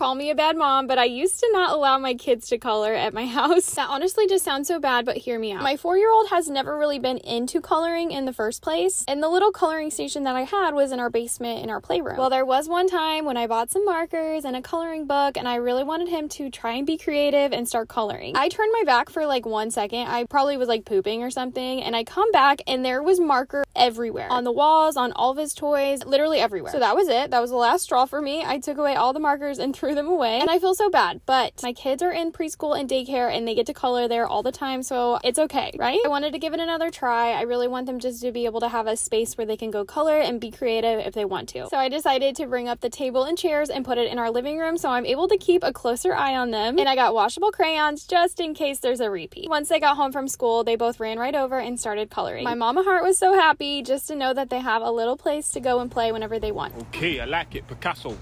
Call me a bad mom, but I used to not allow my kids to color at my house. That honestly just sounds so bad, but hear me out. My four year old has never really been into coloring in the first place, and the little coloring station that I had was in our basement in our playroom. Well, there was one time when I bought some markers and a coloring book, and I really wanted him to try and be creative and start coloring. I turned my back for like one second. I probably was like pooping or something, and I come back and there was marker everywhere on the walls, on all of his toys, literally everywhere. So that was it. That was the last straw for me. I took away all the markers and threw them away, and I feel so bad. But my kids are in preschool and daycare, and they get to color there all the time, so it's okay, right? I wanted to give it another try. I really want them just to be able to have a space where they can go color and be creative if they want to. So I decided to bring up the table and chairs and put it in our living room so I'm able to keep a closer eye on them. And I got washable crayons just in case there's a repeat. Once they got home from school, they both ran right over and started coloring. My mama heart was so happy just to know that they have a little place to go and play whenever they want. Okay, I like it, Picasso.